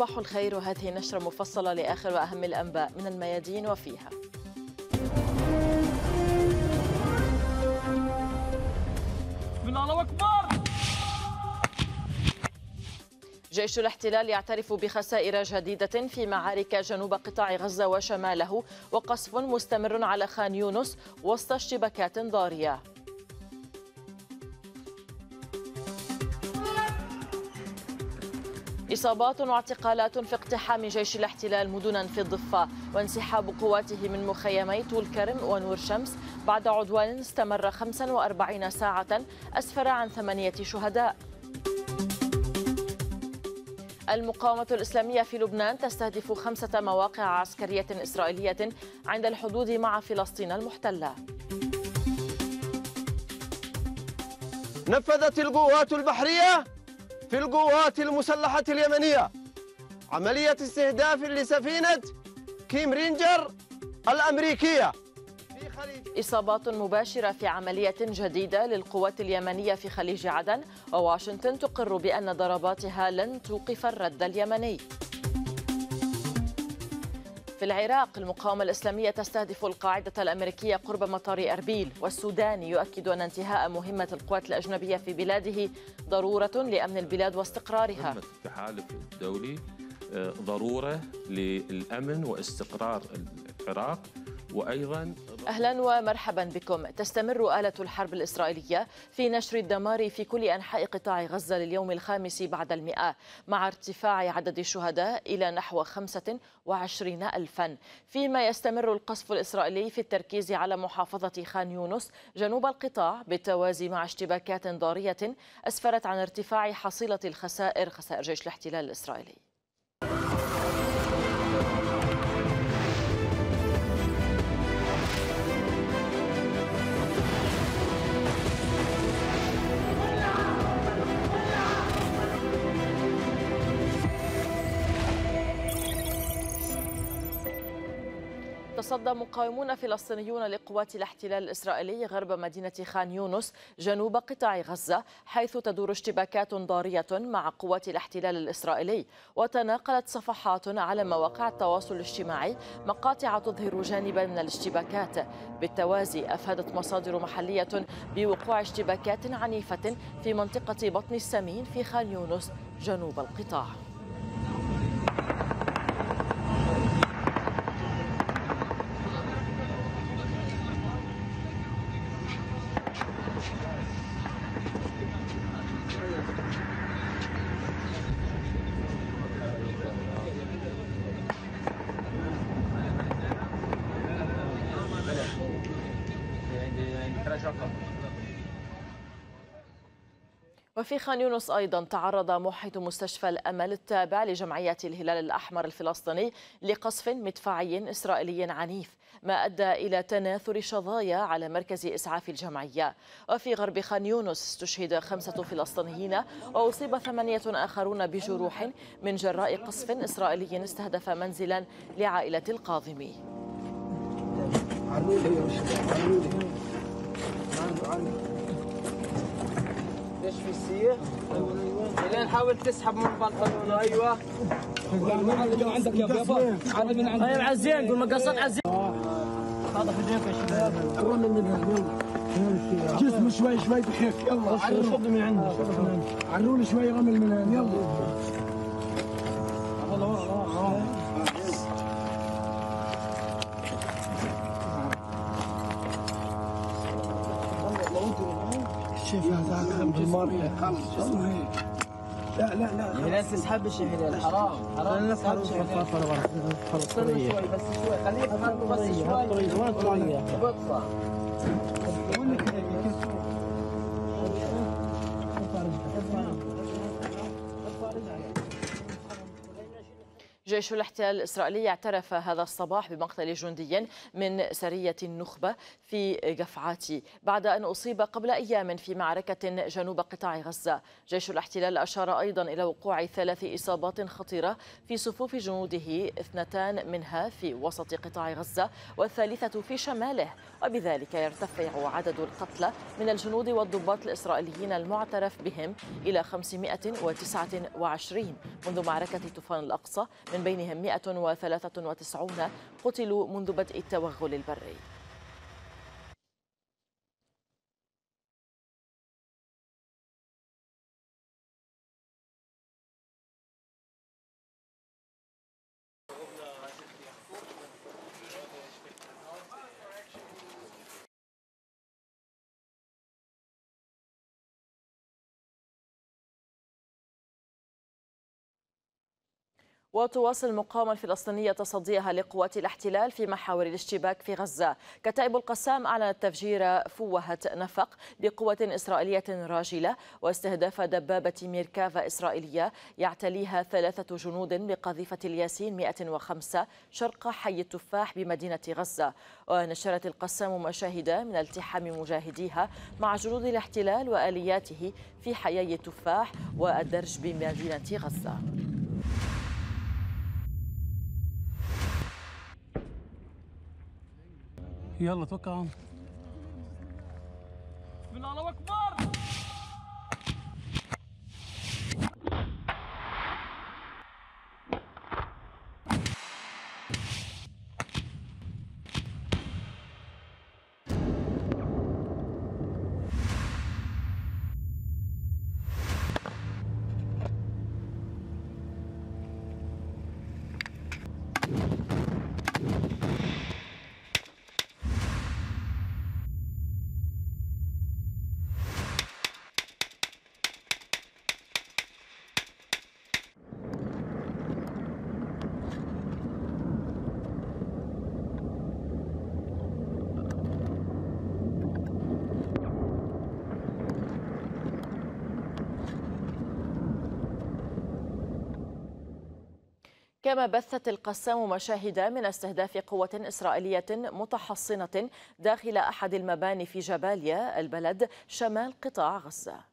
صباح الخير وهذه نشرة مفصلة لآخر وأهم الأنباء من الميادين وفيها. من الله أكبر! جيش الاحتلال يعترف بخسائر جديدة في معارك جنوب قطاع غزة وشماله وقصف مستمر على خان يونس وسط اشتباكات ضارية. إصابات واعتقالات في اقتحام جيش الاحتلال مدنا في الضفة وانسحاب قواته من مخيمي طول كرم ونور شمس بعد عدوان استمر 45 ساعة أسفر عن ثمانية شهداء. المقاومة الإسلامية في لبنان تستهدف خمسة مواقع عسكرية إسرائيلية عند الحدود مع فلسطين المحتلة. نفذت القوات البحرية في القوات المسلحة اليمنية. عملية استهداف لسفينة كيم رينجر الأمريكية. إصابات مباشرة في عملية جديدة للقوات اليمنية في خليج عدن وواشنطن تقر بأن ضرباتها لن توقف الرد اليمني. في العراق المقاومة الإسلامية تستهدف القاعدة الأمريكية قرب مطار أربيل والسودان يؤكد أن انتهاء مهمة القوات الأجنبية في بلاده ضرورة لأمن البلاد واستقرارها. التحالف الدولي آه، ضرورة للأمن واستقرار العراق وأيضا أهلا ومرحبا بكم. تستمر آلة الحرب الإسرائيلية في نشر الدمار في كل أنحاء قطاع غزة لليوم الخامس بعد المئة مع ارتفاع عدد الشهداء إلى نحو 25 ألفا. فيما يستمر القصف الإسرائيلي في التركيز على محافظة خان يونس جنوب القطاع بالتوازي مع اشتباكات ضارية أسفرت عن ارتفاع حصيلة الخسائر خسائر جيش الاحتلال الإسرائيلي. تصدى مقاومون فلسطينيون لقوات الاحتلال الإسرائيلي غرب مدينة خان يونس جنوب قطاع غزة حيث تدور اشتباكات ضارية مع قوات الاحتلال الإسرائيلي. وتناقلت صفحات على مواقع التواصل الاجتماعي مقاطع تظهر جانبا من الاشتباكات. بالتوازي أفادت مصادر محلية بوقوع اشتباكات عنيفة في منطقة بطن السمين في خان يونس جنوب القطاع. وفي خان يونس أيضا تعرض محيط مستشفى الأمل التابع لجمعية الهلال الأحمر الفلسطيني لقصف مدفعي إسرائيلي عنيف ما أدى إلى تناثر شظايا على مركز إسعاف الجمعية. وفي غرب خان يونس استشهد خمسة فلسطينيين وأصيب ثمانية آخرون بجروح من جراء قصف إسرائيلي استهدف منزلا لعائلة القاضمي ليش في السية؟ لين حاول تسحب من البنطلون أيوه. عندك يا بابا عرض من عندك طيب عزين قول مقصات عزين. هذا في جيبك يا شباب منها جسم شوي شوي بخف يلا شد من من شوي رمل من هنا يلا والله والله والله شوف بالمرة والله هيك لا لا لا لا تسحبش يا هلال حرام حرام لا تسحبش يا هلال استنى شوي بس شوي خليه يتحرك بس شوي جيش الاحتلال الإسرائيلي اعترف هذا الصباح بمقتل جندي من سرية النخبة في قفعاتي بعد أن أصيب قبل أيام في معركة جنوب قطاع غزة جيش الاحتلال أشار أيضا إلى وقوع ثلاث إصابات خطيرة في صفوف جنوده اثنتان منها في وسط قطاع غزة والثالثة في شماله. وبذلك يرتفع عدد القتلى من الجنود والضباط الإسرائيليين المعترف بهم إلى 529 منذ معركة طوفان الأقصى من بينهم 193 قتلوا منذ بدء التوغل البري. وتواصل المقاومة الفلسطينية تصديها لقوات الاحتلال في محاور الاشتباك في غزة. كتائب القسام أعلنت تفجير فوهة نفق بقوة إسرائيلية راجلة واستهداف دبابة ميركافا إسرائيلية يعتليها ثلاثة جنود بقذيفة الياسين 105 شرق حي التفاح بمدينة غزة. ونشرت القسام مشاهد من التحام مجاهديها مع جنود الاحتلال وآلياته في حيي التفاح والدرج بمدينة غزة. يلا توكل على الله. الله اكبر كما بثت القسام مشاهد من استهداف قوة إسرائيلية متحصنة داخل أحد المباني في جباليا البلد شمال قطاع غزة.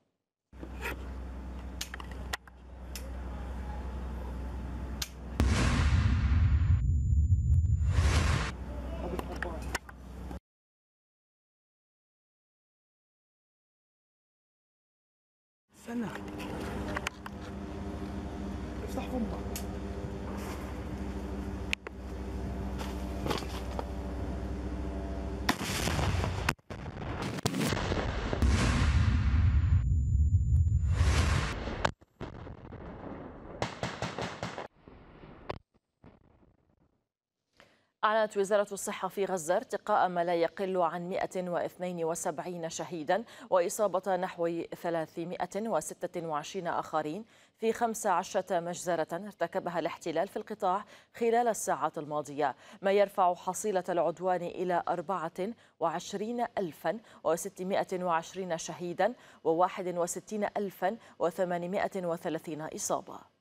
أعلنت وزارة الصحة في غزة ارتقاء ما لا يقل عن 172 شهيدا وإصابة نحو 326 آخرين في 15 مجزرة ارتكبها الاحتلال في القطاع خلال الساعات الماضية. ما يرفع حصيلة العدوان إلى 24620 شهيدا و61830 إصابة.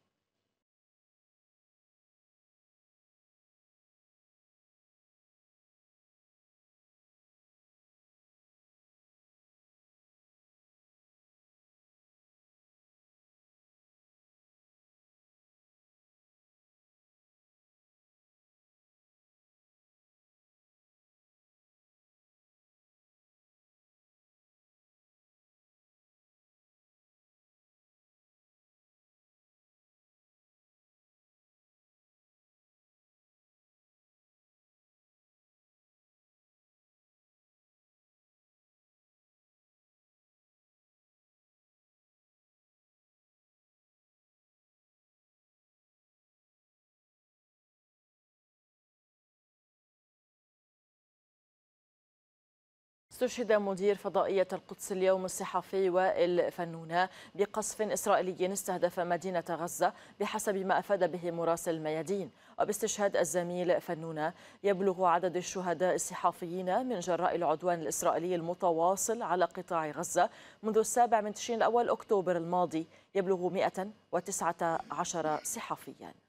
استشهد مدير فضائية القدس اليوم الصحفي وائل فنونة بقصف إسرائيلي استهدف مدينة غزة بحسب ما أفاد به مراسل الميادين. وباستشهاد الزميل فنونة يبلغ عدد الشهداء الصحفيين من جراء العدوان الإسرائيلي المتواصل على قطاع غزة منذ السابع من تشرين الأول أكتوبر الماضي. يبلغ 119 صحفياً.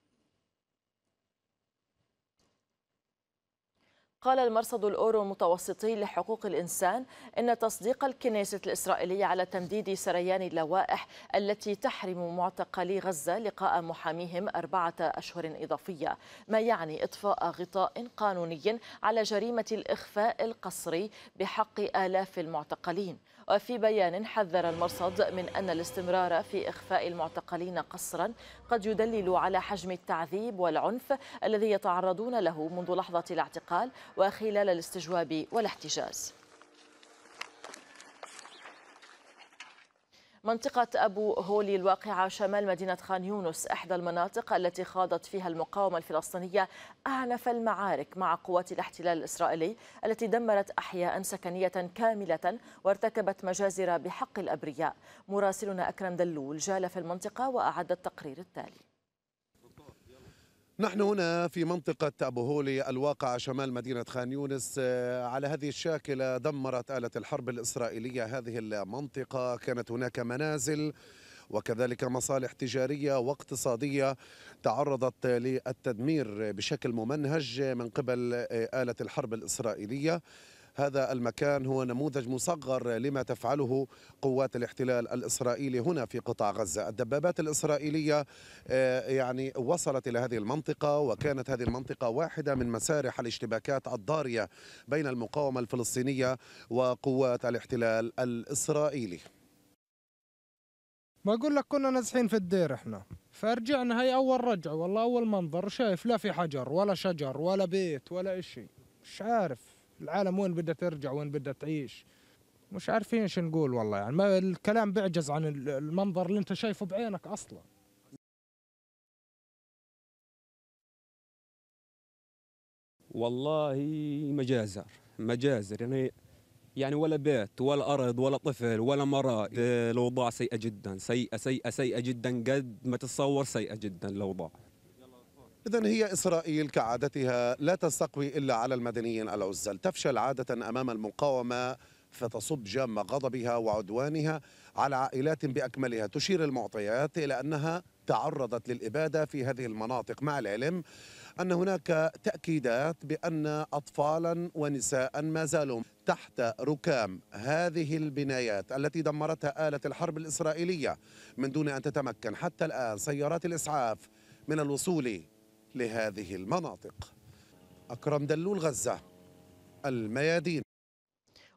قال المرصد الأورو المتوسطي لحقوق الإنسان إن تصديق الكنيسة الإسرائيلية على تمديد سريان اللوائح التي تحرم معتقلي غزة لقاء محاميهم أربعة أشهر إضافية ما يعني إطفاء غطاء قانوني على جريمة الإخفاء القسري بحق آلاف المعتقلين. وفي بيان حذر المرصد من أن الاستمرار في إخفاء المعتقلين قسرا قد يدلل على حجم التعذيب والعنف الذي يتعرضون له منذ لحظة الاعتقال وخلال الاستجواب والاحتجاز. منطقة أبو هولي الواقعة شمال مدينة خان يونس إحدى المناطق التي خاضت فيها المقاومة الفلسطينية أعنف المعارك مع قوات الاحتلال الإسرائيلي التي دمرت أحياء سكنية كاملة وارتكبت مجازر بحق الأبرياء. مراسلنا أكرم دلول جال في المنطقة وأعد التقرير التالي. نحن هنا في منطقة أبو هولي الواقعة شمال مدينة خان يونس. آه، على هذه الشاكلة دمرت آلة الحرب الإسرائيلية هذه المنطقة. كانت هناك منازل وكذلك مصالح تجارية واقتصادية تعرضت للتدمير بشكل ممنهج من قبل آه، آلة الحرب الإسرائيلية. هذا المكان هو نموذج مصغر لما تفعله قوات الاحتلال الإسرائيلي هنا في قطاع غزة. الدبابات الإسرائيلية آه، يعني وصلت إلى هذه المنطقة وكانت هذه المنطقة واحدة من مسارح الاشتباكات الضارية بين المقاومة الفلسطينية وقوات الاحتلال الإسرائيلي. ما أقول لك كنا نازحين في الدير إحنا. فرجعنا هي أول رجعة والله أول منظر شايف لا في حجر ولا شجر ولا بيت ولا إشي. مش عارف. العالم وين بدها ترجع وين بدها تعيش. مش عارفين إيش نقول والله. يعني ما الكلام بيعجز عن المنظر اللي انت شايفه بعينك أصلا. والله مجازر مجازر. يعني يعني ولا بيت ولا أرض ولا طفل ولا مرأة. الأوضاع سيئة جدا سيئة سيئة سيئة جدا قد ما تتصور سيئة جدا الأوضاع. إذا هي إسرائيل كعادتها لا تستقوي إلا على المدنيين العزل. تفشل عادة أمام المقاومة فتصب جام غضبها وعدوانها على عائلات بأكملها. تشير المعطيات إلى أنها تعرضت للإبادة في هذه المناطق. مع العلم أن هناك تأكيدات بأن أطفالا ونساء ما زالوا تحت ركام هذه البنايات التي دمرتها آلة الحرب الإسرائيلية من دون أن تتمكن. حتى الآن سيارات الإسعاف من الوصول لهذه المناطق. أكرم دلول غزة. الميادين.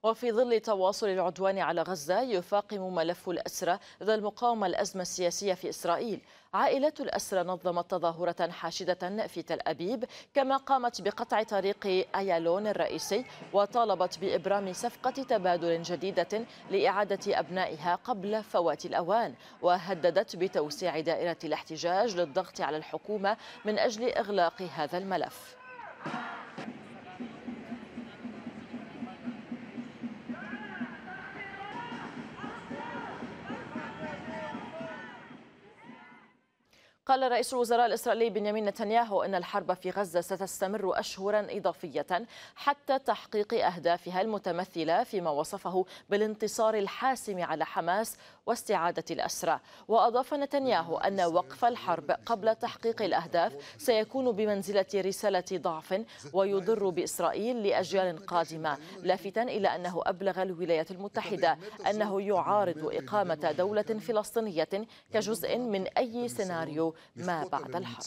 وفي ظل تواصل العدوان على غزة يفاقم ملف الأسرى ذا المقاومة الأزمة السياسية في إسرائيل. عائلات الأسرى نظمت تظاهرة حاشدة في تل أبيب كما قامت بقطع طريق أيالون الرئيسي وطالبت بإبرام صفقة تبادل جديدة لإعادة أبنائها قبل فوات الأوان. وهددت بتوسيع دائرة الاحتجاج للضغط على الحكومة من أجل إغلاق هذا الملف. قال رئيس الوزراء الإسرائيلي بنيامين نتنياهو أن الحرب في غزة ستستمر أشهرا إضافية حتى تحقيق أهدافها المتمثلة فيما وصفه بالانتصار الحاسم على حماس واستعادة الأسرى. وأضاف نتنياهو أن وقف الحرب قبل تحقيق الأهداف سيكون بمنزلة رسالة ضعف ويضر بإسرائيل لأجيال قادمة لافتا إلى أنه أبلغ الولايات المتحدة أنه يعارض إقامة دولة فلسطينية كجزء من أي سيناريو ما بعد الحرب.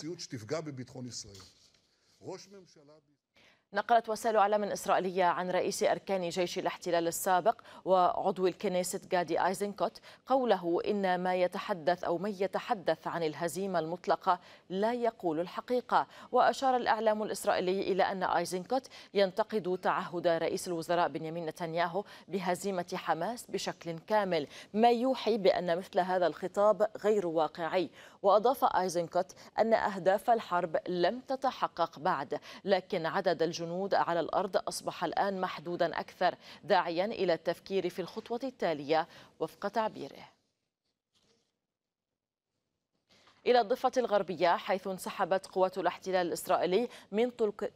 نقلت وسائل إعلام إسرائيلية عن رئيس أركان جيش الاحتلال السابق وعضو الكنيست جادي آيزنكوت قوله إن ما يتحدث أو من يتحدث عن الهزيمة المطلقة لا يقول الحقيقة. وأشار الإعلام الإسرائيلي إلى أن آيزنكوت ينتقد تعهد رئيس الوزراء بنيامين نتنياهو بهزيمة حماس بشكل كامل ما يوحي بأن مثل هذا الخطاب غير واقعي. وأضاف آيزنكوت أن أهداف الحرب لم تتحقق بعد لكن عدد الجنود الجنود على الأرض أصبح الآن محدودا أكثر داعيا إلى التفكير في الخطوة التالية وفق تعبيره. إلى الضفة الغربية حيث انسحبت قوات الاحتلال الإسرائيلي من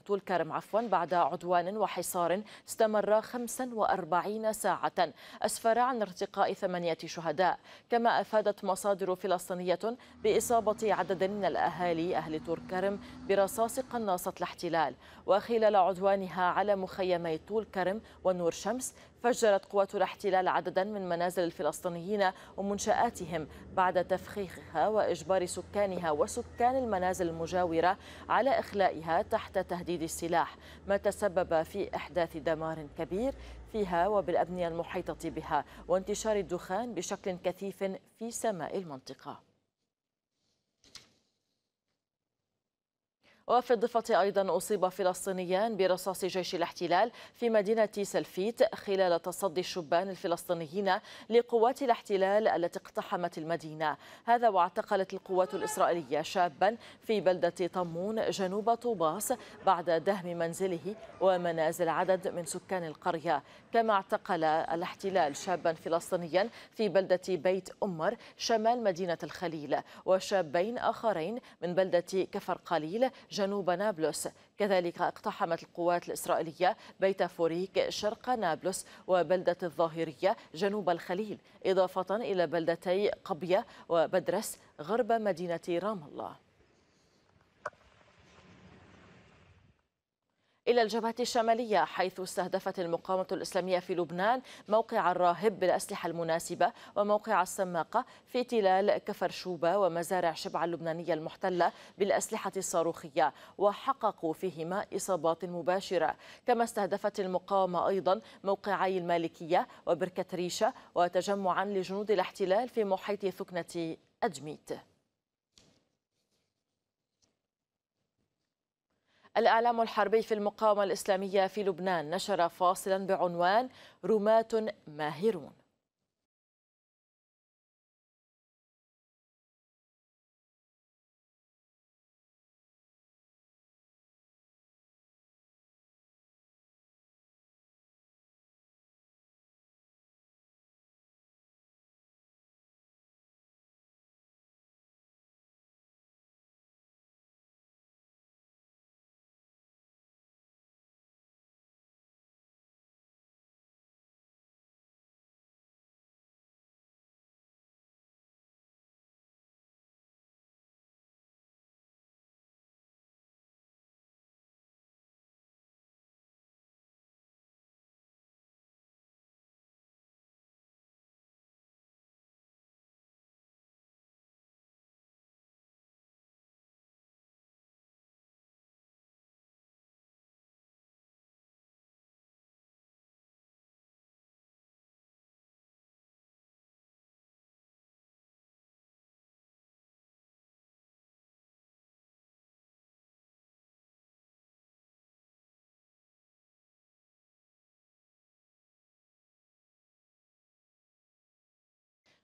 طول كرم عفوا بعد عدوان وحصار استمر 45 ساعة. أسفر عن ارتقاء ثمانية شهداء. كما أفادت مصادر فلسطينية بإصابة عدد من الأهالي أهل طول كرم برصاص قناصة الاحتلال. وخلال عدوانها على مخيمي طول كرم ونور شمس فجرت قوات الاحتلال عددا من منازل الفلسطينيين ومنشآتهم بعد تفخيخها وإجبار سكانها وسكان المنازل المجاورة على إخلائها تحت تهديد السلاح ما تسبب في إحداث دمار كبير فيها وبالأبنية المحيطة بها وانتشار الدخان بشكل كثيف في سماء المنطقة. وفي الضفة أيضا أصيب فلسطينيان برصاص جيش الاحتلال في مدينة سلفيت خلال تصدي الشبان الفلسطينيين لقوات الاحتلال التي اقتحمت المدينة. هذا واعتقلت القوات الإسرائيلية شابا في بلدة طمون جنوب طوباس بعد دهم منزله ومنازل عدد من سكان القرية. كما اعتقل الاحتلال شابا فلسطينيا في بلدة بيت أمر شمال مدينة الخليل وشابين آخرين من بلدة كفر قليل جنوب نابلس. كذلك اقتحمت القوات الإسرائيلية بيت فوريك شرق نابلس وبلدة الظاهرية جنوب الخليل إضافة إلى بلدتي قبية وبدرس غرب مدينة رام الله. إلى الجبهة الشمالية حيث استهدفت المقاومة الإسلامية في لبنان موقع الراهب بالأسلحة المناسبة وموقع السماقة في تلال كفر شوبة ومزارع شبع اللبنانية المحتلة بالأسلحة الصاروخية وحققوا فيهما إصابات مباشرة. كما استهدفت المقاومة أيضا موقعي المالكية وبركة ريشة وتجمعا لجنود الاحتلال في محيط ثكنة أدميت الإعلام الحربي في المقاومة الإسلامية في لبنان نشر فاصلا بعنوان رماة ماهرون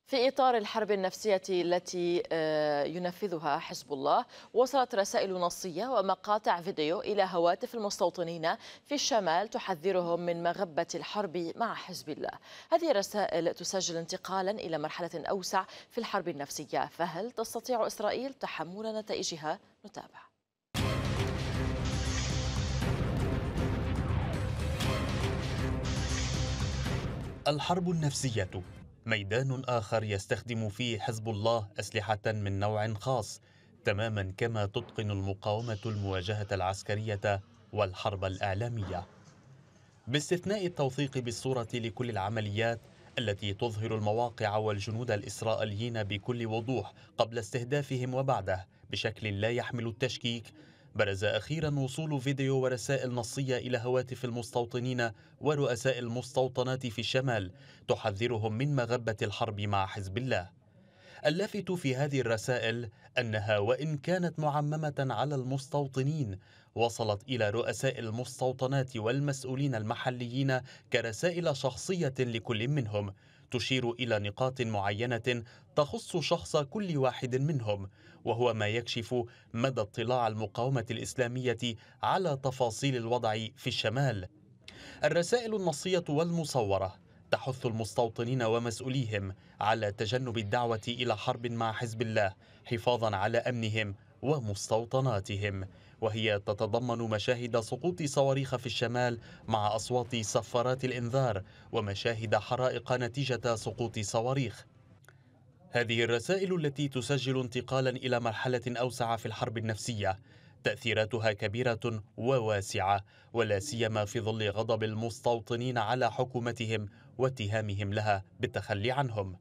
في إطار الحرب النفسية التي آه، ينفذها حزب الله وصلت رسائل نصية ومقاطع فيديو إلى هواتف المستوطنين في الشمال تحذرهم من مغبة الحرب مع حزب الله. هذه الرسائل تسجل انتقالا إلى مرحلة أوسع في الحرب النفسية. فهل تستطيع إسرائيل تحمل نتائجها؟ نتابع. الحرب النفسية ميدان آخر يستخدم فيه حزب الله أسلحة من نوع خاص تماما كما تتقن المقاومة المواجهة العسكرية والحرب الإعلامية. باستثناء التوثيق بالصورة لكل العمليات التي تظهر المواقع والجنود الإسرائيليين بكل وضوح قبل استهدافهم وبعده بشكل لا يحمل التشكيك برز أخيرا وصول فيديو ورسائل نصية إلى هواتف المستوطنين ورؤساء المستوطنات في الشمال تحذرهم من مغبة الحرب مع حزب الله. اللافت في هذه الرسائل أنها وإن كانت معممة على المستوطنين وصلت إلى رؤساء المستوطنات والمسؤولين المحليين كرسائل شخصية لكل منهم تشير إلى نقاط معينة تخص شخص كل واحد منهم وهو ما يكشف مدى اطلاع المقاومة الإسلامية على تفاصيل الوضع في الشمال. الرسائل النصية والمصورة تحث المستوطنين ومسؤوليهم على تجنب الدعوة إلى حرب مع حزب الله حفاظا على أمنهم ومستوطناتهم. وهي تتضمن مشاهد سقوط صواريخ في الشمال مع أصوات صفارات الإنذار ومشاهد حرائق نتيجة سقوط صواريخ. هذه الرسائل التي تسجل انتقالا إلى مرحلة أوسع في الحرب النفسية. تأثيراتها كبيرة وواسعة ولا سيما في ظل غضب المستوطنين على حكومتهم واتهامهم لها بالتخلي عنهم.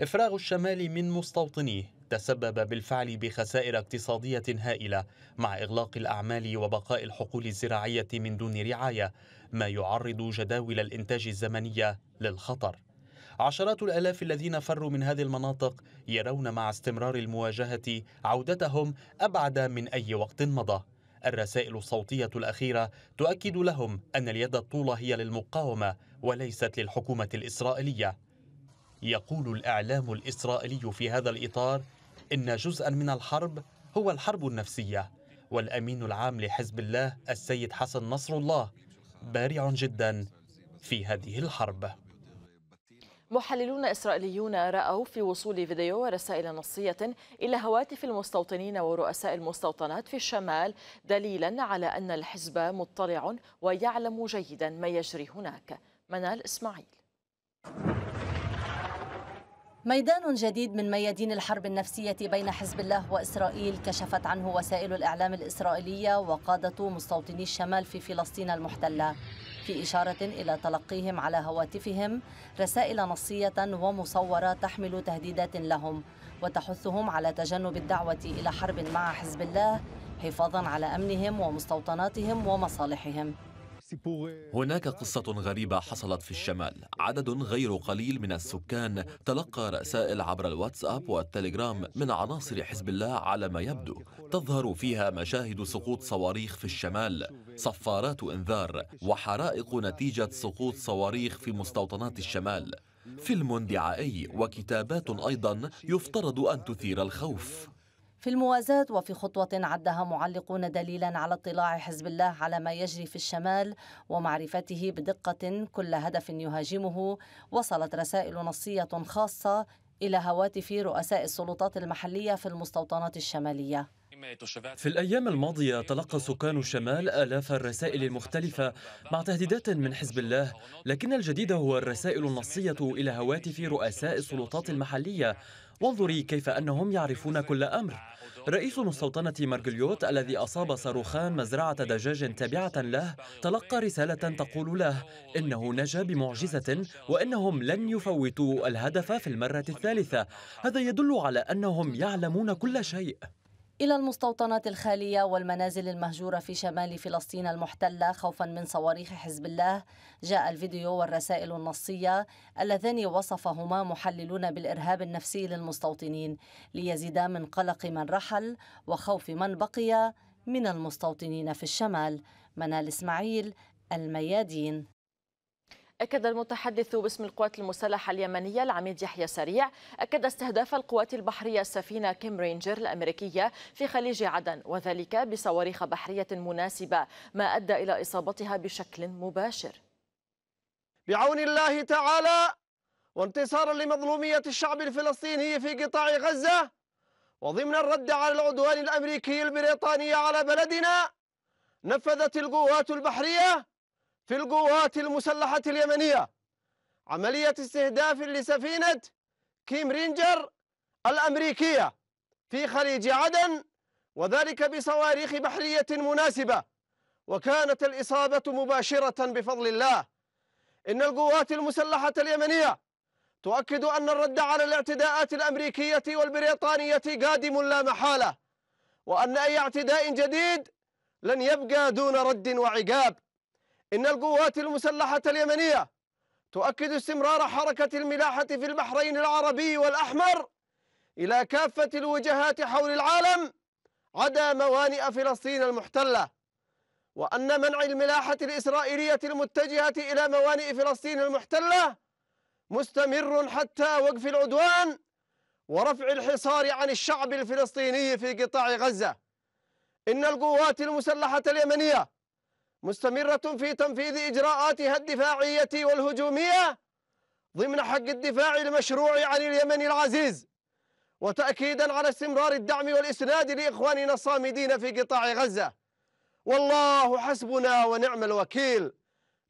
إفراغ الشمال من مستوطنيه. تسبب بالفعل بخسائر اقتصادية هائلة مع إغلاق الأعمال وبقاء الحقول الزراعية من دون رعاية ما يعرض جداول الإنتاج الزمنية للخطر. عشرات الآلاف الذين فروا من هذه المناطق يرون مع استمرار المواجهة عودتهم أبعد من أي وقت مضى الرسائل الصوتية الأخيرة تؤكد لهم أن اليد الطولة هي للمقاومة وليست للحكومة الإسرائيلية يقول الإعلام الإسرائيلي في هذا الإطار إن جزءا من الحرب هو الحرب النفسية. والأمين العام لحزب الله السيد حسن نصر الله بارع جدا في هذه الحرب. محللون إسرائيليون رأوا في وصول فيديو ورسائل نصية إلى هواتف المستوطنين ورؤساء المستوطنات في الشمال دليلا على أن الحزب مطلع ويعلم جيدا ما يجري هناك. منال إسماعيل. ميدان جديد من ميادين الحرب النفسية بين حزب الله وإسرائيل كشفت عنه وسائل الإعلام الإسرائيلية وقادة مستوطني الشمال في فلسطين المحتلة. في إشارة إلى تلقيهم على هواتفهم رسائل نصية ومصورة تحمل تهديدات لهم وتحثهم على تجنب الدعوة إلى حرب مع حزب الله حفاظا على أمنهم ومستوطناتهم ومصالحهم. هناك قصة غريبة حصلت في الشمال. عدد غير قليل من السكان تلقى رسائل عبر الواتساب والتليجرام من عناصر حزب الله على ما يبدو. تظهر فيها مشاهد سقوط صواريخ في الشمال صفارات إنذار وحرائق نتيجة سقوط صواريخ في مستوطنات الشمال. فيلم دعائي وكتابات أيضا يفترض أن تثير الخوف. في الموازاة وفي خطوة عدها معلقون دليلا على اطلاع حزب الله على ما يجري في الشمال ومعرفته بدقة كل هدف يهاجمه. وصلت رسائل نصية خاصة إلى هواتف رؤساء السلطات المحلية في المستوطنات الشمالية. في الأيام الماضية تلقى سكان الشمال آلاف الرسائل المختلفة مع تهديدات من حزب الله لكن الجديد هو الرسائل النصية إلى هواتف رؤساء السلطات المحلية. وانظري كيف أنهم يعرفون كل أمر. رئيس مستوطنة مارجليوت الذي أصاب صاروخان مزرعة دجاج تابعة له تلقى رسالة تقول له إنه نجا بمعجزة وإنهم لن يفوتوا الهدف في المرة الثالثة. هذا يدل على أنهم يعلمون كل شيء إلى المستوطنات الخالية والمنازل المهجورة في شمال فلسطين المحتلة خوفا من صواريخ حزب الله جاء الفيديو والرسائل النصية اللذان وصفهما محللون بالإرهاب النفسي للمستوطنين ليزيدا من قلق من رحل وخوف من بقي من المستوطنين في الشمال. منال إسماعيل الميادين. أكد المتحدث باسم القوات المسلحة اليمنية العميد يحيى سريع أكد استهداف القوات البحرية السفينة كيم رينجر الأمريكية في خليج عدن وذلك بصواريخ بحرية مناسبة ما أدى إلى إصابتها بشكل مباشر. بعون الله تعالى وانتصارا لمظلومية الشعب الفلسطيني في قطاع غزة وضمن الرد على العدوان الأمريكي البريطاني على بلدنا نفذت القوات البحرية في القوات المسلحة اليمنية. عملية استهداف لسفينة كيم رينجر الأمريكية في خليج عدن وذلك بصواريخ بحرية مناسبة. وكانت الإصابة مباشرة بفضل الله. إن القوات المسلحة اليمنية تؤكد أن الرد على الاعتداءات الأمريكية والبريطانية قادم لا محالة وأن أي اعتداء جديد لن يبقى دون رد وعقاب. إن القوات المسلحة اليمنية تؤكد استمرار حركة الملاحة في البحرين العربي والأحمر إلى كافة الوجهات حول العالم عدا موانئ فلسطين المحتلة وأن منع الملاحة الإسرائيلية المتجهة إلى موانئ فلسطين المحتلة مستمر حتى وقف العدوان ورفع الحصار عن الشعب الفلسطيني في قطاع غزة. إن القوات المسلحة اليمنية مستمرة في تنفيذ إجراءاتها الدفاعية والهجومية ضمن حق الدفاع المشروع عن اليمن العزيز وتأكيدا على استمرار الدعم والإسناد لإخواننا الصامدين في قطاع غزة. والله حسبنا ونعم الوكيل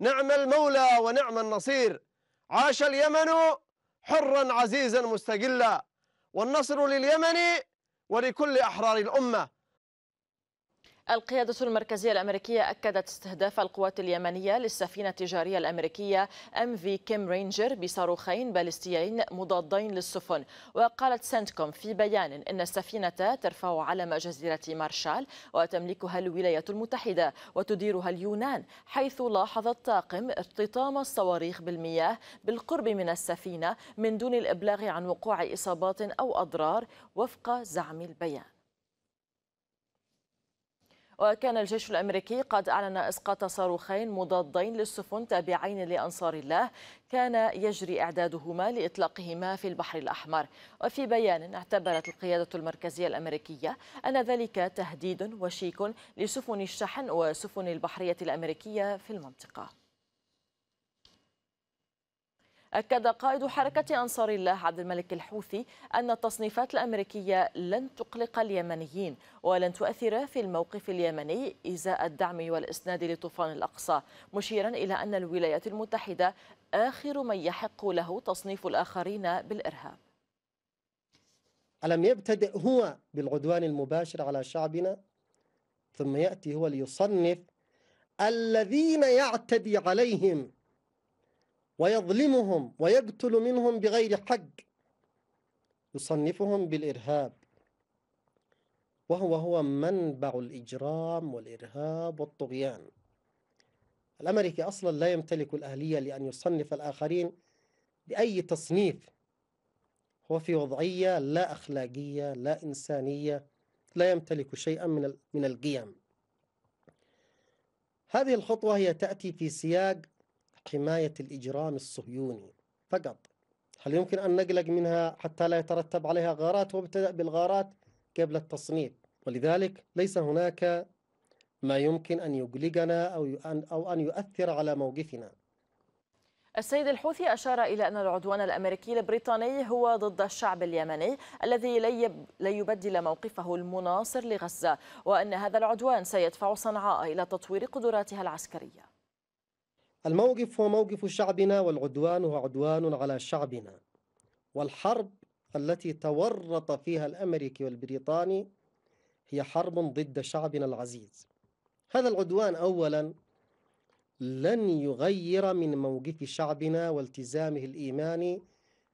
نعم المولى ونعم النصير. عاش اليمن حرا عزيزا مستقلا والنصر لليمن ولكل أحرار الأمة. القيادة المركزية الأمريكية أكدت استهداف القوات اليمنية للسفينة التجارية الأمريكية MV Chem Ranger بصاروخين باليستيين مضادين للسفن. وقالت سنتكوم في بيان إن السفينة ترفع علم جزيرة مارشال وتملكها الولايات المتحدة وتديرها اليونان حيث لاحظ الطاقم ارتطام الصواريخ بالمياه بالقرب من السفينة من دون الإبلاغ عن وقوع إصابات أو أضرار وفق زعم البيان. وكان الجيش الأمريكي قد أعلن إسقاط صاروخين مضادين للسفن تابعين لأنصار الله. كان يجري إعدادهما لإطلاقهما في البحر الأحمر. وفي بيان اعتبرت القيادة المركزية الأمريكية أن ذلك تهديد وشيك لسفن الشحن وسفن البحرية الأمريكية في المنطقة. أكد قائد حركة أنصار الله عبد الملك الحوثي أن التصنيفات الأمريكية لن تقلق اليمنيين ولن تؤثر في الموقف اليمني إزاء الدعم والإسناد لطوفان الأقصى مشيرا إلى أن الولايات المتحدة آخر من يحق له تصنيف الآخرين بالإرهاب. ألم يبتدئ هو بالعدوان المباشر على شعبنا؟ ثم يأتي هو ليصنف الذين يعتدي عليهم ويظلمهم ويقتل منهم بغير حق يصنفهم بالإرهاب. وهو هو منبع الإجرام والإرهاب والطغيان. الأمريكي أصلا لا يمتلك الأهلية لأن يصنف الآخرين بأي تصنيف. هو في وضعية لا أخلاقية لا إنسانية لا يمتلك شيئا من من القيم. هذه الخطوة هي تأتي في سياق حماية الإجرام الصهيوني فقط. هل يمكن أن نقلق منها حتى لا يترتب عليها غارات وابتدأ بالغارات قبل التصنيف ولذلك ليس هناك ما يمكن أن يقلقنا أو أن يؤثر على موقفنا. السيد الحوثي أشار إلى أن العدوان الأمريكي البريطاني هو ضد الشعب اليمني الذي لا يبدل موقفه المناصر لغزة وأن هذا العدوان سيدفع صنعاء إلى تطوير قدراتها العسكرية. الموقف هو موقف شعبنا والعدوان هو عدوان على شعبنا. والحرب التي تورط فيها الأمريكي والبريطاني هي حرب ضد شعبنا العزيز. هذا العدوان أولا لن يغير من موقف شعبنا والتزامه الإيماني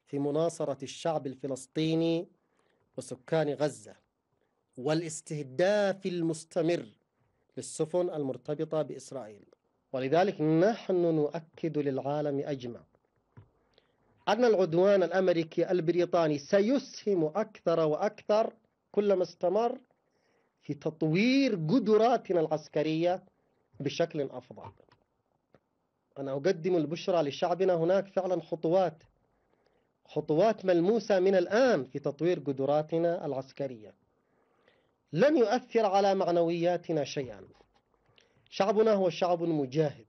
في مناصرة الشعب الفلسطيني وسكان غزة والاستهداف المستمر للسفن المرتبطة بإسرائيل. ولذلك نحن نؤكد للعالم أجمع أن العدوان الأمريكي البريطاني سيسهم أكثر وأكثر كلما استمر في تطوير قدراتنا العسكرية بشكل أفضل. أنا أقدم البشرى لشعبنا هناك فعلا خطوات خطوات ملموسة من الآن في تطوير قدراتنا العسكرية. لن يؤثر على معنوياتنا شيئا. شعبنا هو شعب مجاهد.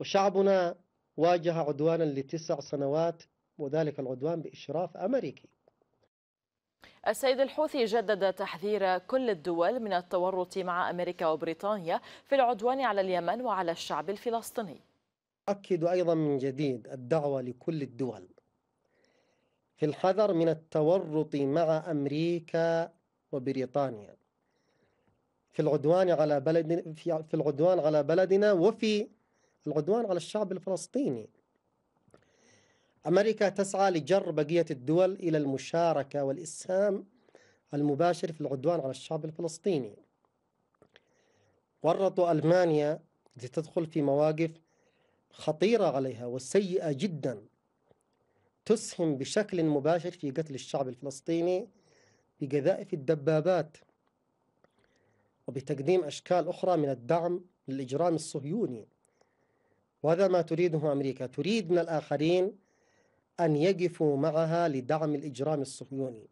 وشعبنا واجه عدوانا لتسع سنوات وذلك العدوان بإشراف أمريكي. السيد الحوثي جدد تحذير كل الدول من التورط مع أمريكا وبريطانيا في العدوان على اليمن وعلى الشعب الفلسطيني. أكد أيضا من جديد الدعوة لكل الدول. في الحذر من التورط مع أمريكا وبريطانيا. في العدوان على بلد في في العدوان على بلدنا وفي العدوان على الشعب الفلسطيني. أمريكا تسعى لجر بقية الدول إلى المشاركة والإسهام المباشر في العدوان على الشعب الفلسطيني. ورطوا ألمانيا لتدخل في مواقف خطيرة عليها وسيئة جدا تسهم بشكل مباشر في قتل الشعب الفلسطيني بقذائف الدبابات وبتقديم أشكال أخرى من الدعم للإجرام الصهيوني. وهذا ما تريده أمريكا. تريد من الآخرين أن يقفوا معها لدعم الإجرام الصهيوني.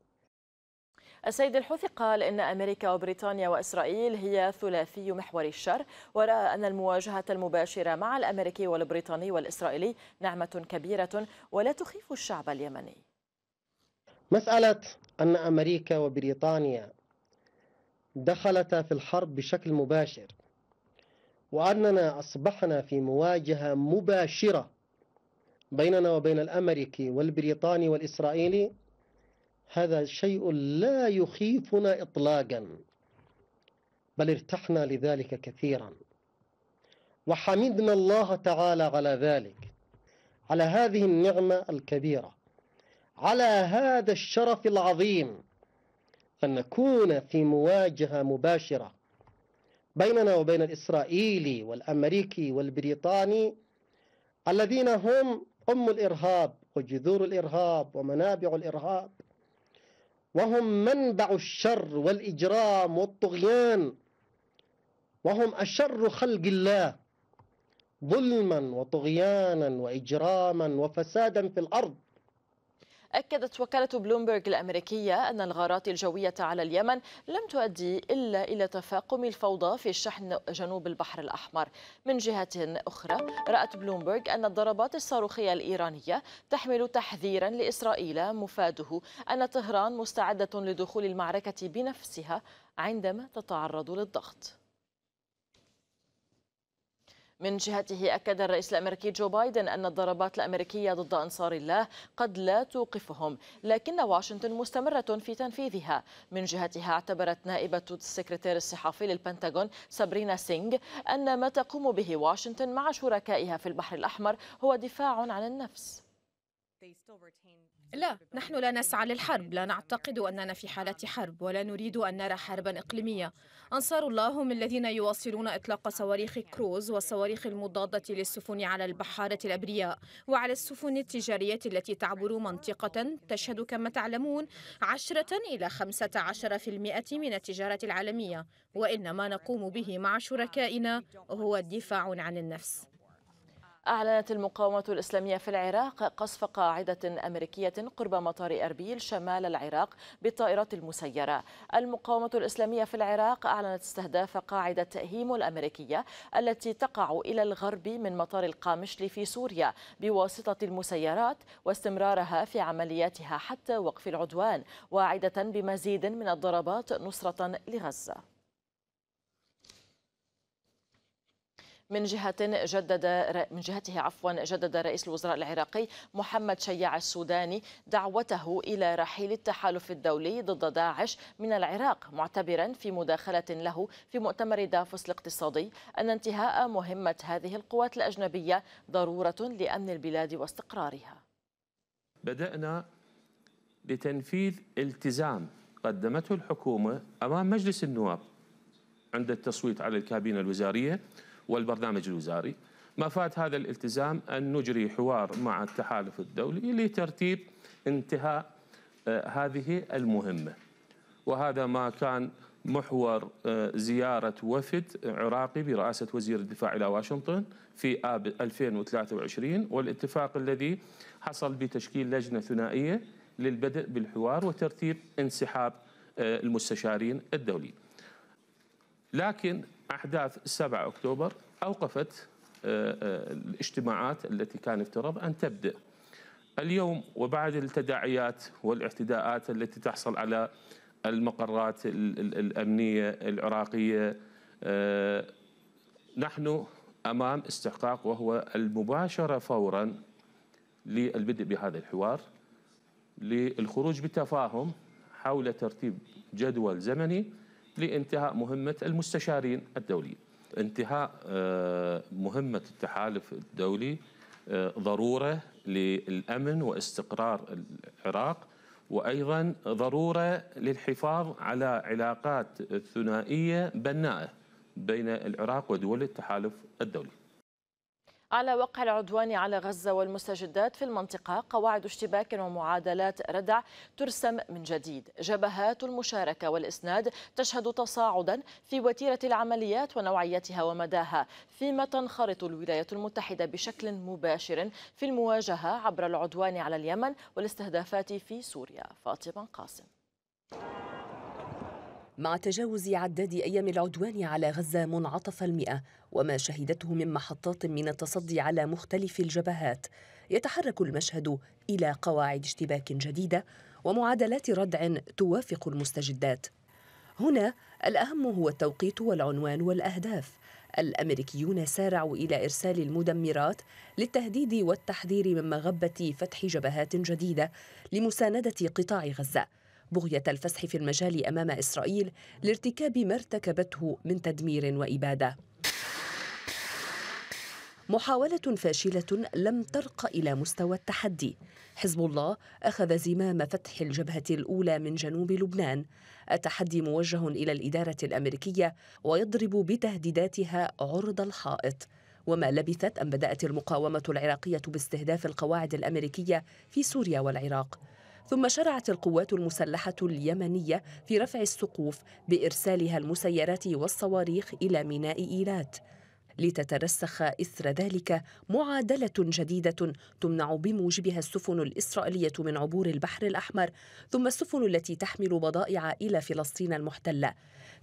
السيد الحوثي قال إن أمريكا وبريطانيا وإسرائيل هي ثلاثي محور الشر ورأى أن المواجهة المباشرة مع الأمريكي والبريطاني والإسرائيلي نعمة كبيرة ولا تخيف الشعب اليمني. مسألة أن أمريكا وبريطانيا دخلتا في الحرب بشكل مباشر وأننا أصبحنا في مواجهة مباشرة بيننا وبين الأمريكي والبريطاني والإسرائيلي. هذا شيء لا يخيفنا إطلاقا بل ارتحنا لذلك كثيرا. وحمدنا الله تعالى على ذلك على هذه النعمة الكبيرة على هذا الشرف العظيم أن نكون في مواجهة مباشرة بيننا وبين الإسرائيلي والأمريكي والبريطاني الذين هم أم الإرهاب وجذور الإرهاب ومنابع الإرهاب وهم منبع الشر والإجرام والطغيان وهم أشر خلق الله ظلما وطغيانا وإجراما وفسادا في الأرض. أكدت وكالة بلومبرغ الأمريكية أن الغارات الجوية على اليمن لم تؤدي إلا إلى تفاقم الفوضى في شحن جنوب البحر الأحمر. من جهة أخرى رأت بلومبرغ أن الضربات الصاروخية الإيرانية تحمل تحذيرا لإسرائيل مفاده أن طهران مستعدة لدخول المعركة بنفسها عندما تتعرض للضغط. من جهته أكد الرئيس الأمريكي جو بايدن أن الضربات الأمريكية ضد أنصار الله قد لا توقفهم لكن واشنطن مستمرة في تنفيذها. من جهتها اعتبرت نائبة السكرتير الصحفي للبنتاغون سابرينا سينغ أن ما تقوم به واشنطن مع شركائها في البحر الأحمر هو دفاع عن النفس. لا نحن لا نسعى للحرب لا نعتقد أننا في حالة حرب ولا نريد أن نرى حربا إقليمية. أنصار الله هم الذين يواصلون إطلاق صواريخ كروز والصواريخ المضادة للسفن على البحارة الأبرياء وعلى السفن التجارية التي تعبر منطقة تشهد كما تعلمون عشرة إلى خمسة عشر في المئة من التجارة العالمية وإن ما نقوم به مع شركائنا هو الدفاع عن النفس. أعلنت المقاومة الإسلامية في العراق قصف قاعدة أمريكية قرب مطار أربيل شمال العراق بالطائرات المسيرة. المقاومة الإسلامية في العراق أعلنت استهداف قاعدة هيمو الأمريكية التي تقع إلى الغرب من مطار القامشلي في سوريا بواسطة المسيرات واستمرارها في عملياتها حتى وقف العدوان واعدة بمزيد من الضربات نصرة لغزة. من جهة جدد من جهته عفوا جدد رئيس الوزراء العراقي محمد شياع السوداني دعوته إلى رحيل التحالف الدولي ضد داعش من العراق معتبرا في مداخلة له في مؤتمر دافوس الاقتصادي أن انتهاء مهمة هذه القوات الأجنبية ضرورة لأمن البلاد واستقرارها. بدأنا لتنفيذ التزام قدمته الحكومة أمام مجلس النواب عند التصويت على الكابينة الوزارية والبرنامج الوزاري. مفاد هذا الالتزام أن نجري حوار مع التحالف الدولي لترتيب انتهاء آه، هذه المهمة. وهذا ما كان محور آه، زيارة وفد عراقي برئاسة وزير الدفاع إلى واشنطن في آب 2023 والاتفاق الذي حصل بتشكيل لجنة ثنائية للبدء بالحوار وترتيب انسحاب آه، المستشارين الدوليين لكن أحداث 7 أكتوبر أوقفت آه، آه، الاجتماعات التي كان يفترض أن تبدأ. اليوم وبعد التداعيات والاعتداءات التي تحصل على المقرات الأمنية العراقية آه، نحن أمام استحقاق وهو المباشرة فورا للبدء بهذا الحوار للخروج بتفاهم حول ترتيب جدول زمني لانتهاء مهمة المستشارين الدوليين انتهاء آه، مهمة التحالف الدولي آه، ضرورة للأمن واستقرار العراق وأيضا ضرورة للحفاظ على علاقات ثنائية بناءة بين العراق ودول التحالف الدولي. على وقع العدوان على غزة والمستجدات في المنطقة قواعد اشتباك ومعادلات ردع ترسم من جديد. جبهات المشاركة والإسناد تشهد تصاعدا في وتيرة العمليات ونوعيتها ومداها فيما تنخرط الولايات المتحدة بشكل مباشر في المواجهة عبر العدوان على اليمن والاستهدافات في سوريا. فاطمة قاسم. مع تجاوز عداد أيام العدوان على غزة منعطف المئة وما شهدته من محطات من التصدي على مختلف الجبهات. يتحرك المشهد إلى قواعد اشتباك جديدة ومعادلات ردع توافق المستجدات. هنا الأهم هو التوقيت والعنوان والأهداف. الأمريكيون سارعوا إلى إرسال المدمرات للتهديد والتحذير من مغبة فتح جبهات جديدة لمساندة قطاع غزة. بغية الفسح في المجال أمام إسرائيل لارتكاب ما ارتكبته من تدمير وإبادة. محاولة فاشلة لم ترق إلى مستوى التحدي. حزب الله أخذ زمام فتح الجبهة الأولى من جنوب لبنان. التحدي موجه إلى الإدارة الأمريكية ويضرب بتهديداتها عرض الحائط. وما لبثت أن بدأت المقاومة العراقية باستهداف القواعد الأمريكية في سوريا والعراق. ثم شرعت القوات المسلحة اليمنية في رفع السقوف بإرسالها المسيرات والصواريخ إلى ميناء إيلات لتترسخ إثر ذلك معادلة جديدة تمنع بموجبها السفن الإسرائيلية من عبور البحر الأحمر ثم السفن التي تحمل بضائع إلى فلسطين المحتلة.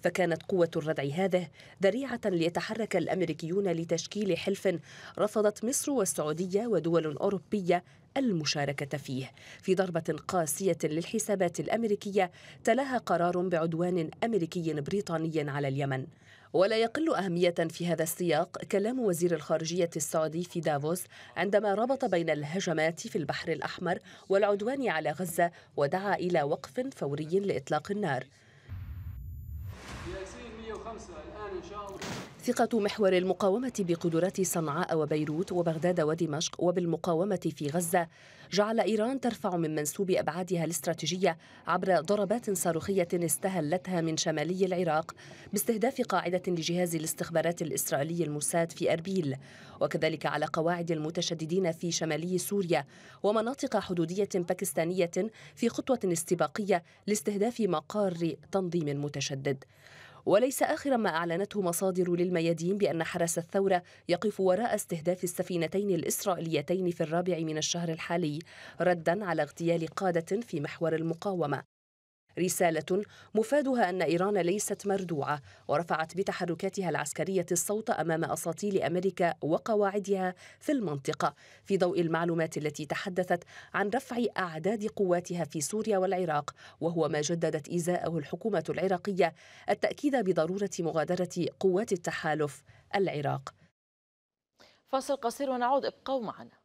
فكانت قوة الردع هذه ذريعة ليتحرك الأمريكيون لتشكيل حلف رفضت مصر والسعودية ودول أوروبية المشاركة فيه. في ضربة قاسية للحسابات الأمريكية تلاها قرار بعدوان أمريكي بريطاني على اليمن. ولا يقل أهمية في هذا السياق كلام وزير الخارجية السعودي في دافوس عندما ربط بين الهجمات في البحر الأحمر والعدوان على غزة ودعا إلى وقف فوري لإطلاق النار. ثقة محور المقاومة بقدرات صنعاء وبيروت وبغداد ودمشق وبالمقاومة في غزة جعل إيران ترفع من منسوب أبعادها الاستراتيجية عبر ضربات صاروخية استهلتها من شمالي العراق باستهداف قاعدة لجهاز الاستخبارات الإسرائيلي الموساد في أربيل. وكذلك على قواعد المتشددين في شمالي سوريا ومناطق حدودية باكستانية في خطوة استباقية لاستهداف مقار تنظيم متشدد. وليس آخر ما أعلنته مصادر للميادين بأن حرس الثورة يقف وراء استهداف السفينتين الإسرائيليتين في الرابع من الشهر الحالي ردا على اغتيال قادة في محور المقاومة. رسالة مفادها أن إيران ليست مردوعة ورفعت بتحركاتها العسكرية الصوت أمام أساطيل أمريكا وقواعدها في المنطقة في ضوء المعلومات التي تحدثت عن رفع أعداد قواتها في سوريا والعراق وهو ما جددت إزاءه الحكومة العراقية التأكيد بضرورة مغادرة قوات التحالف العراق. فاصل قصير ونعود ابقوا معنا.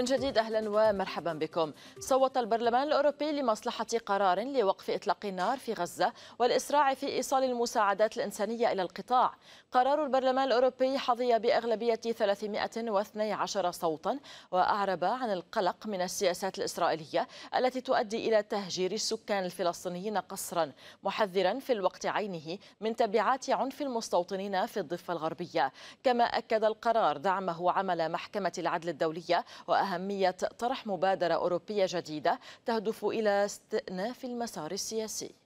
من جديد أهلا ومرحبا بكم. صوت البرلمان الأوروبي لمصلحة قرار لوقف إطلاق النار في غزة والإسراع في إيصال المساعدات الإنسانية إلى القطاع. قرار البرلمان الأوروبي حظي بأغلبية 312 صوتا وأعرب عن القلق من السياسات الإسرائيلية التي تؤدي إلى تهجير السكان الفلسطينيين قسرا، محذرا في الوقت عينه من تبعات عنف المستوطنين في الضفة الغربية. كما أكد القرار دعمه عمل محكمة العدل الدولية وأهمية طرح مبادرة أوروبية جديدة تهدف إلى استئناف المسار السياسي.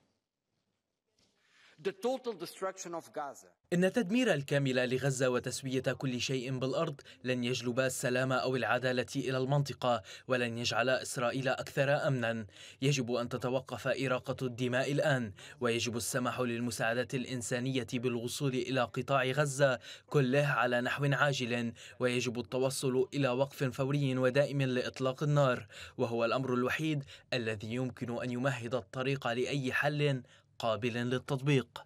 إن التدمير الكامل لغزة وتسوية كل شيء بالأرض لن يجلب السلام أو العدالة إلى المنطقة ولن يجعل إسرائيل أكثر أمنا. يجب أن تتوقف إراقة الدماء الآن ويجب السماح للمساعدات الإنسانية بالوصول إلى قطاع غزة كله على نحو عاجل ويجب التوصل إلى وقف فوري ودائم لإطلاق النار وهو الأمر الوحيد الذي يمكن أن يمهد الطريق لأي حل قابل للتطبيق.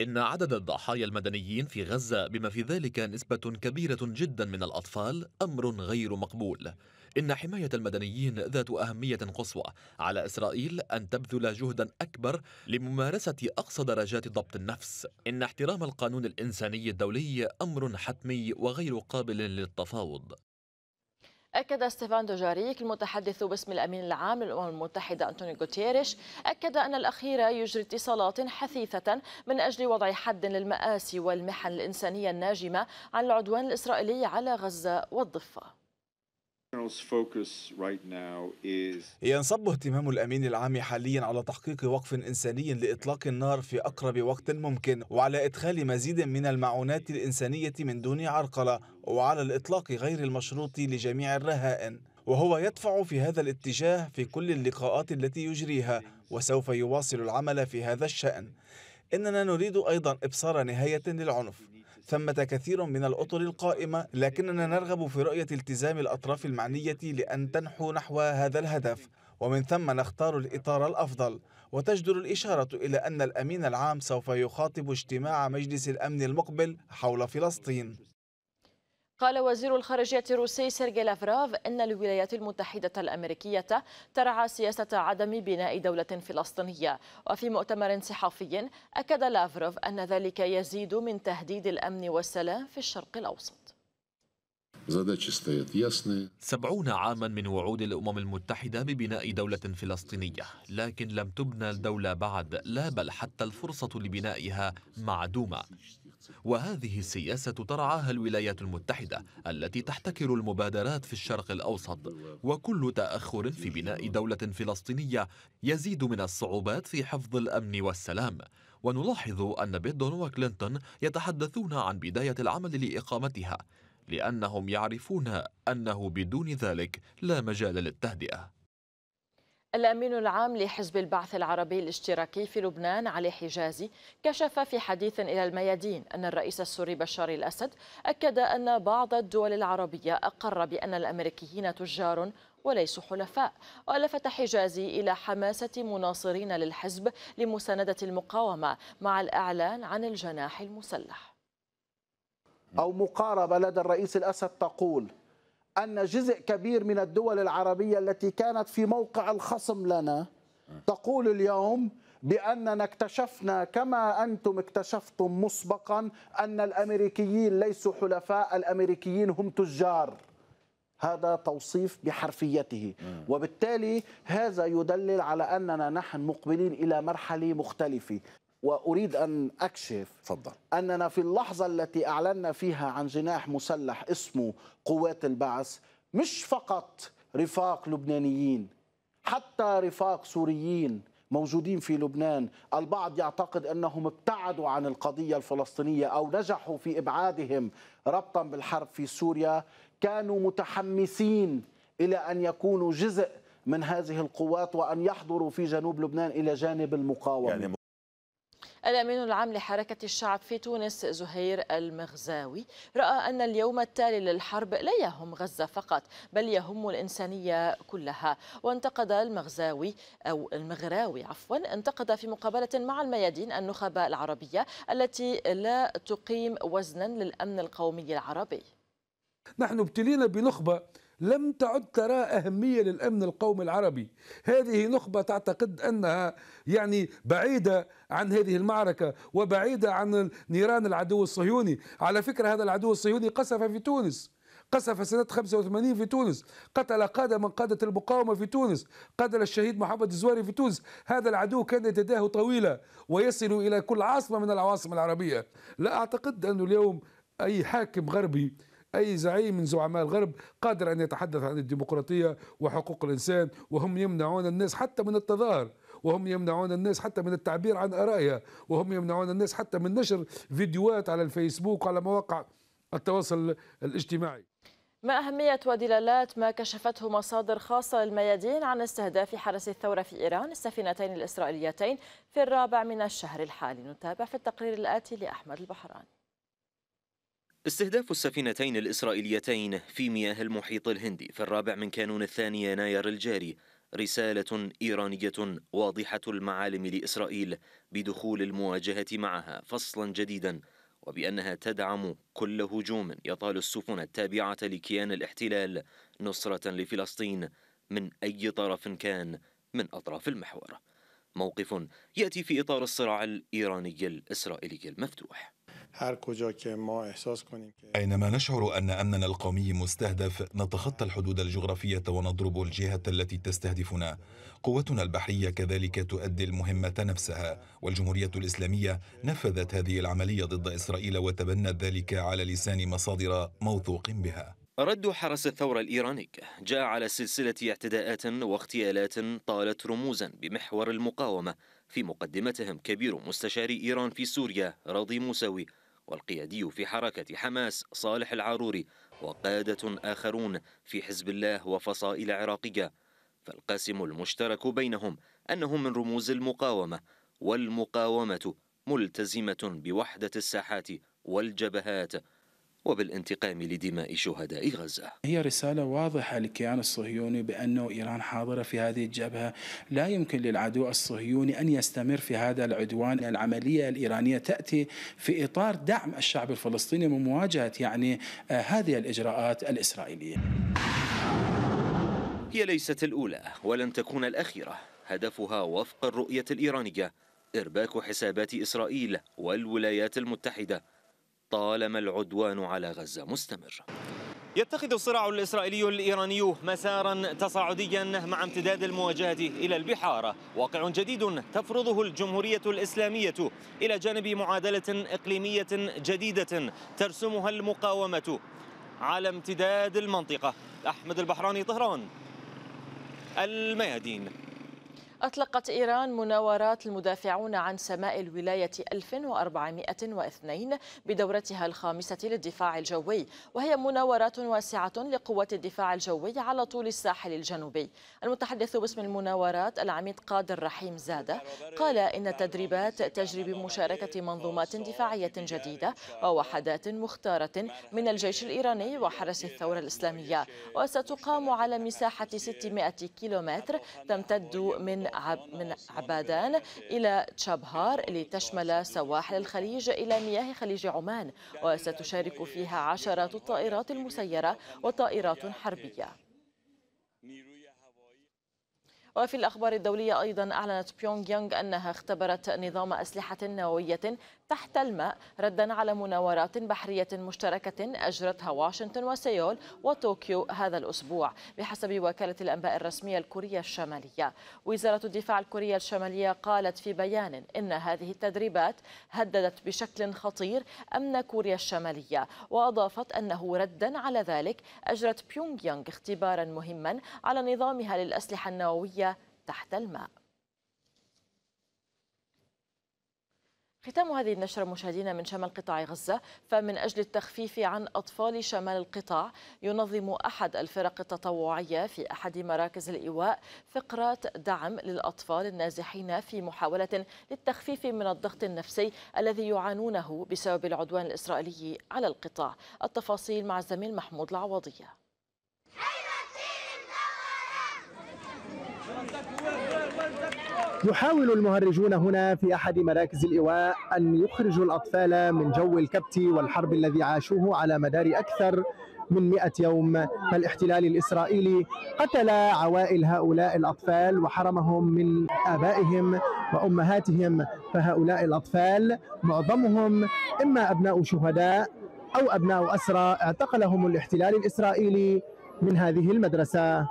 إن عدد الضحايا المدنيين في غزة بما في ذلك نسبة كبيرة جدا من الأطفال أمر غير مقبول. إن حماية المدنيين ذات أهمية قصوى على إسرائيل أن تبذل جهدا أكبر لممارسة أقصى درجات ضبط النفس. إن احترام القانون الإنساني الدولي أمر حتمي وغير قابل للتفاوض. أكد ستيفان دوجاريك المتحدث باسم الأمين العام للأمم المتحدة أنطونيو غوتيريش أكد أن الأخير يجري اتصالات حثيثة من أجل وضع حد للمآسي والمحن الإنسانية الناجمة عن العدوان الإسرائيلي على غزة والضفة. ينصب اهتمام الأمين العام حاليا على تحقيق وقف إنساني لإطلاق النار في أقرب وقت ممكن وعلى إدخال مزيد من المعونات الإنسانية من دون عرقلة وعلى الإطلاق غير المشروط لجميع الرهائن. وهو يدفع في هذا الاتجاه في كل اللقاءات التي يجريها وسوف يواصل العمل في هذا الشأن. إننا نريد أيضا إبصار نهاية للعنف. ثمة كثير من الأطر القائمة لكننا نرغب في رؤية التزام الأطراف المعنية لأن تنحو نحو هذا الهدف. ومن ثم نختار الإطار الأفضل. وتجدر الإشارة إلى أن الأمين العام سوف يخاطب اجتماع مجلس الأمن المقبل حول فلسطين. قال وزير الخارجية الروسي سيرجي لافروف إن الولايات المتحدة الأمريكية ترعى سياسة عدم بناء دولة فلسطينية. وفي مؤتمر صحفي أكد لافروف أن ذلك يزيد من تهديد الأمن والسلام في الشرق الأوسط. سبعون عاما من وعود الأمم المتحدة ببناء دولة فلسطينية لكن لم تبنى الدولة بعد لا بل حتى الفرصة لبنائها معدومة. وهذه السياسة ترعاها الولايات المتحدة التي تحتكر المبادرات في الشرق الأوسط. وكل تأخر في بناء دولة فلسطينية يزيد من الصعوبات في حفظ الأمن والسلام. ونلاحظ أن بيدون وكلينتون يتحدثون عن بداية العمل لإقامتها لأنهم يعرفون أنه بدون ذلك لا مجال للتهدئة. الأمين العام لحزب البعث العربي الاشتراكي في لبنان علي حجازي كشف في حديث إلى الميادين أن الرئيس السوري بشار الأسد أكد أن بعض الدول العربية أقر بأن الأمريكيين تجار وليسوا حلفاء. ولفت حجازي إلى حماسة مناصرين للحزب لمساندة المقاومة مع الإعلان عن الجناح المسلح. أو مقاربة لدى الرئيس الأسد تقول أن جزء كبير من الدول العربية التي كانت في موقع الخصم لنا تقول اليوم بأننا اكتشفنا كما أنتم اكتشفتم مسبقا أن الأمريكيين ليسوا حلفاء الأمريكيين هم تجار. هذا توصيف بحرفيته. وبالتالي هذا يدلل على أننا نحن مقبلين إلى مرحلة مختلفة. وأريد أن أكشف فضل. أننا في اللحظة التي أعلنا فيها عن جناح مسلح اسمه قوات البعث مش فقط رفاق لبنانيين حتى رفاق سوريين موجودين في لبنان البعض يعتقد أنهم ابتعدوا عن القضية الفلسطينية أو نجحوا في إبعادهم ربطا بالحرب في سوريا كانوا متحمسين إلى أن يكونوا جزء من هذه القوات وأن يحضروا في جنوب لبنان إلى جانب المقاومة يعني الأمين العام لحركة الشعب في تونس زهير المغزاوي رأى أن اليوم التالي للحرب لا يهم غزة فقط بل يهم الإنسانية كلها. وانتقد المغزاوي أو المغراوي عفوا انتقد في مقابلة مع الميادين النخباء العربية التي لا تقيم وزنا للأمن القومي العربي. نحن ابتلينا بنخبة لم تعد ترى أهمية للأمن القومي العربي. هذه نخبة تعتقد أنها يعني بعيدة عن هذه المعركة وبعيدة عن نيران العدو الصهيوني. على فكرة هذا العدو الصهيوني قصف في تونس قصف سنة 85 في تونس قتل قادة من قادة المقاومة في تونس قتل الشهيد محمد الزواري في تونس. هذا العدو كان يتداه طويلة ويصل إلى كل عاصمة من العواصم العربية. لا أعتقد أن اليوم أي حاكم غربي أي زعيم من زعماء الغرب قادر أن يتحدث عن الديمقراطية وحقوق الإنسان وهم يمنعون الناس حتى من التظاهر وهم يمنعون الناس حتى من التعبير عن آرائها وهم يمنعون الناس حتى من نشر فيديوهات على الفيسبوك وعلى مواقع التواصل الاجتماعي. ما أهمية ودلالات ما كشفته مصادر خاصة للميادين عن استهداف حرس الثورة في إيران السفينتين الإسرائيليتين في الرابع من الشهر الحالي؟ نتابع في التقرير الآتي لأحمد البحراني. استهداف السفينتين الإسرائيليتين في مياه المحيط الهندي في الرابع من كانون الثاني يناير الجاري رسالة إيرانية واضحة المعالم لإسرائيل بدخول المواجهة معها فصلا جديدا وبأنها تدعم كل هجوم يطال السفن التابعة لكيان الاحتلال نصرة لفلسطين من أي طرف كان من أطراف المحور. موقف يأتي في إطار الصراع الإيراني الإسرائيلي المفتوح. أينما نشعر أن أمننا القومي مستهدف نتخطى الحدود الجغرافية ونضرب الجهة التي تستهدفنا. قوتنا البحرية كذلك تؤدي المهمة نفسها والجمهورية الإسلامية نفذت هذه العملية ضد إسرائيل وتبنت ذلك على لسان مصادر موثوق بها. رد حرس الثورة الإيراني جاء على سلسلة اعتداءات واغتيالات طالت رموزا بمحور المقاومة في مقدمتهم كبير مستشار إيران في سوريا راضي موسوي والقيادي في حركة حماس صالح العاروري وقادة آخرون في حزب الله وفصائل عراقية. فالقاسم المشترك بينهم أنهم من رموز المقاومة والمقاومة ملتزمة بوحدة الساحات والجبهات وبالانتقام لدماء شهداء غزة. هي رسالة واضحة للكيان الصهيوني بأنه إيران حاضرة في هذه الجبهة. لا يمكن للعدو الصهيوني أن يستمر في هذا العدوان. العملية الإيرانية تأتي في إطار دعم الشعب الفلسطيني بمواجهة يعني آه، هذه الإجراءات الإسرائيلية. هي ليست الأولى ولن تكون الأخيرة. هدفها وفق الرؤية الإيرانية إرباك حسابات إسرائيل والولايات المتحدة. طالما العدوان على غزة مستمر. يتخذ الصراع الإسرائيلي الإيراني مسارا تصاعديا مع امتداد المواجهة إلى البحار. واقع جديد تفرضه الجمهورية الإسلامية إلى جانب معادلة إقليمية جديدة ترسمها المقاومة على امتداد المنطقة. أحمد البحراني طهران الميادين. أطلقت إيران مناورات المدافعون عن سماء الولاية 1402 بدورتها الخامسة للدفاع الجوي وهي مناورات واسعة لقوات الدفاع الجوي على طول الساحل الجنوبي. المتحدث باسم المناورات العميد قادر رحيم زادة قال إن التدريبات تجري بمشاركة منظومات دفاعية جديدة ووحدات مختارة من الجيش الإيراني وحرس الثورة الإسلامية وستقام على مساحة 600 كيلومتر تمتد من من عبادان إلى تشابهار لتشمل سواحل الخليج إلى مياه خليج عمان وستشارك فيها عشرات الطائرات المسيرة وطائرات حربية. وفي الأخبار الدولية أيضا أعلنت بيونغ يانغ أنها اختبرت نظام أسلحة نووية تحت الماء ردا على مناورات بحرية مشتركة أجرتها واشنطن وسيول وطوكيو هذا الأسبوع بحسب وكالة الأنباء الرسمية الكورية الشمالية. وزارة الدفاع الكورية الشمالية قالت في بيان إن هذه التدريبات هددت بشكل خطير أمن كوريا الشمالية وأضافت أنه ردا على ذلك أجرت بيونغ يانغ اختبارا مهما على نظامها للأسلحة النووية تحت الماء. ختام هذه النشرة مشاهدينا من شمال قطاع غزة فمن أجل التخفيف عن أطفال شمال القطاع ينظم أحد الفرق التطوعية في أحد مراكز الإيواء فقرات دعم للأطفال النازحين في محاولة للتخفيف من الضغط النفسي الذي يعانونه بسبب العدوان الإسرائيلي على القطاع. التفاصيل مع الزميل محمود العوضية. يحاول المهرجون هنا في أحد مراكز الإيواء أن يخرجوا الأطفال من جو الكبت والحرب الذي عاشوه على مدار أكثر من مئة يوم. فالاحتلال الإسرائيلي قتل عوائل هؤلاء الأطفال وحرمهم من آبائهم وأمهاتهم. فهؤلاء الأطفال معظمهم إما أبناء شهداء أو أبناء أسرى. اعتقلهم الاحتلال الإسرائيلي من هذه المدرسة.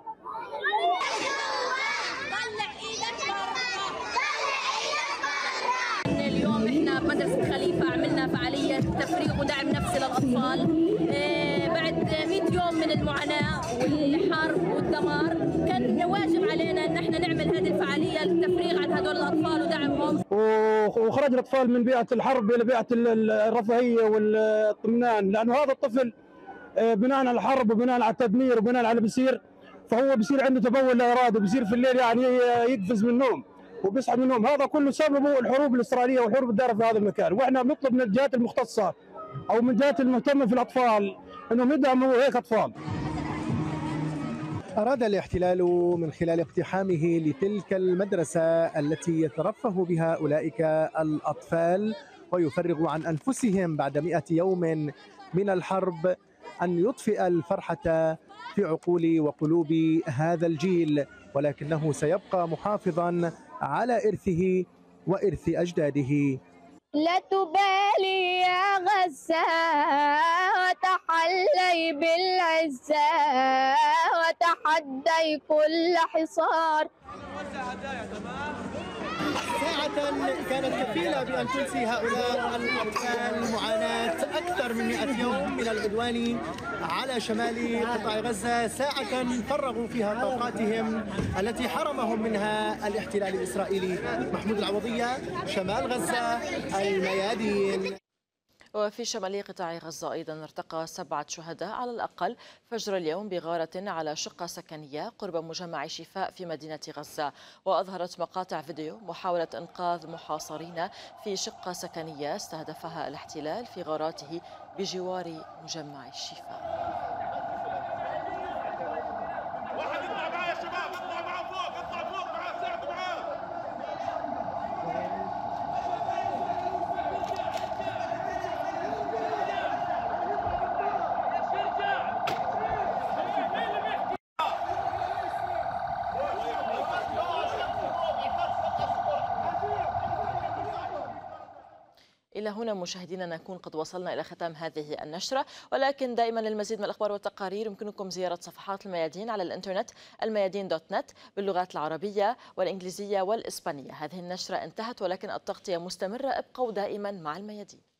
واجب علينا ان إحنا نعمل هذه الفعالية للتفريغ عن هدول الأطفال ودعمهم. وخرج الأطفال من بيئة الحرب إلى بيئة الرفاهية والاطمئنان لأنه هذا الطفل آه، بناء على الحرب وبناء على التدمير وبناء على بصير فهو بصير عنده تبول لا ارادي بصير في الليل يعني يقفز من النوم وبيصحى من النوم. هذا كله سببه الحروب الإسرائيلية والحروب الدائره في هذا المكان. وإحنا بنطلب من الجهات المختصة أو من الجهات المهتمة في الأطفال إنهم يدعموا هيك أطفال. أراد الاحتلال من خلال اقتحامه لتلك المدرسة التي يترفه بها أولئك الأطفال ويفرغ عن أنفسهم بعد مئة يوم من الحرب أن يطفئ الفرحة في عقول وقلوب هذا الجيل. ولكنه سيبقى محافظا على إرثه وإرث أجداده. لا تبالي يا غزة وتحلي بالعزة. وتحدي كل حصار. ساعة كانت كفيلة بأن تنسي هؤلاء الأطفال معاناة أكثر من 100 يوم من العدوان على شمال قطاع غزة. ساعة فرغوا فيها طاقاتهم التي حرمهم منها الاحتلال الإسرائيلي. محمود العوضية شمال غزة الميادين. وفي شمال قطاع غزة أيضا ارتقى سبعة شهداء على الأقل. فجر اليوم بغارة على شقة سكنية قرب مجمع شفاء في مدينة غزة. وأظهرت مقاطع فيديو محاولة إنقاذ محاصرين في شقة سكنية استهدفها الاحتلال في غاراته بجوار مجمع الشفاء. مشاهدينا نكون قد وصلنا إلى ختام هذه النشرة ولكن دائما للمزيد من الأخبار والتقارير يمكنكم زيارة صفحات الميادين على الإنترنت الميادين دوت نت باللغات العربية والإنجليزية والإسبانية. هذه النشرة انتهت ولكن التغطية مستمرة. ابقوا دائما مع الميادين.